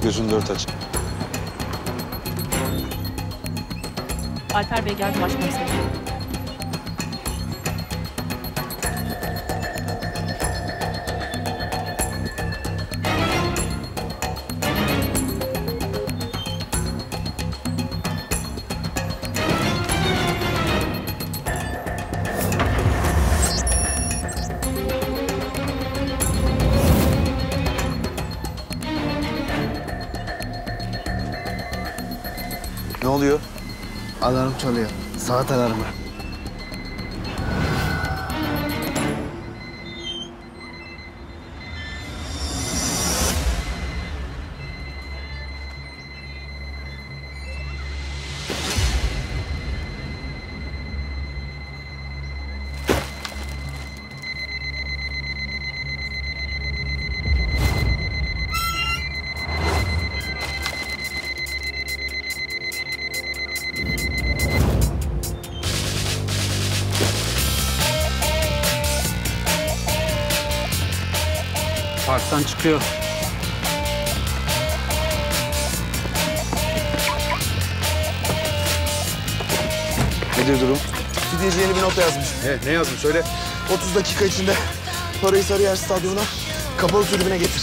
Gözünü dört aç. Alper Bey geldi başkomiserim. Ne oluyor? Alarm çalıyor. Saat alarmı. Parktan çıkıyor. Nedir durum? Fidyeci yeni bir nota yazmış. Ne, ne yazmış söyle. 30 dakika içinde parayı Sarıyer Stadyumu'na kapalı tribüne getir.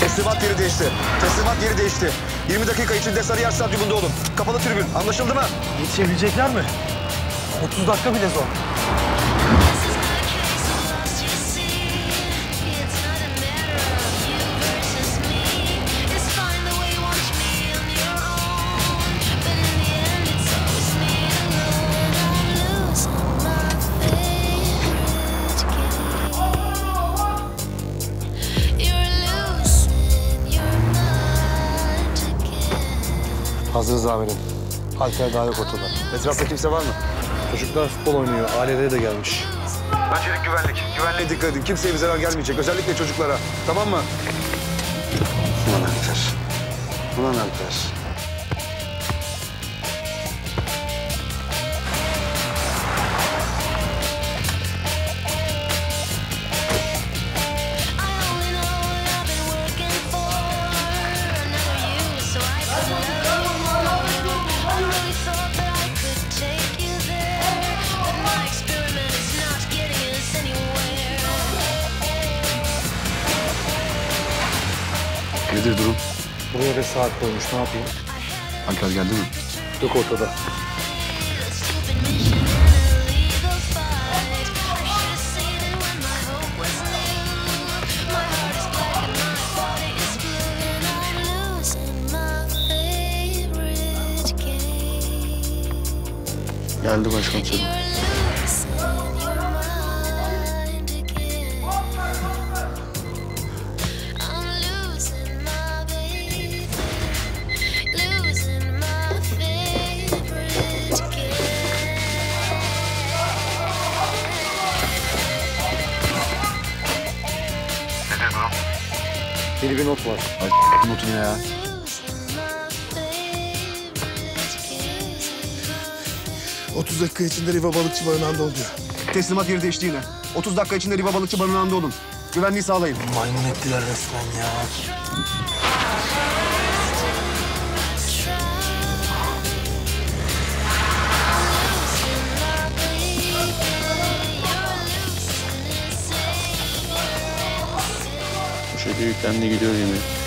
Teslimat yeri değişti. Teslimat yeri değişti. 20 dakika içinde Sarıyer Stadyumunda olun. Kapalı tribün. Anlaşıldı mı? Yetişebilecekler mi? 30 dakika bile zor. Hazırız amirim. Alper daha yok ortada. Etrafta kimse var mı? Çocuklar futbol oynuyor. Aileleri de gelmiş. Öncelik güvenlik. Güvenliğe dikkat edin. Kimseye bir zarar gelmeyecek. Özellikle çocuklara. Tamam mı? Ulan Alper. Ulan Alper. Nedir durum? Buraya bir saat koymuş. Ne yapayım? Alper geldi mi? Yok ortada. Geldi başkomiserim. Yeni bir not var. Ay notu ne ya? 30 dakika içinde Riva Balıkçı Barınağı'nda oluyor. Teslimat yeri değişti yine. 30 dakika içinde Riva Balıkçı Barınağı'nda olun. Güvenliği sağlayın. Maymun ettiler resmen ya. Şekilde yüklendi gidiyor yemeğe.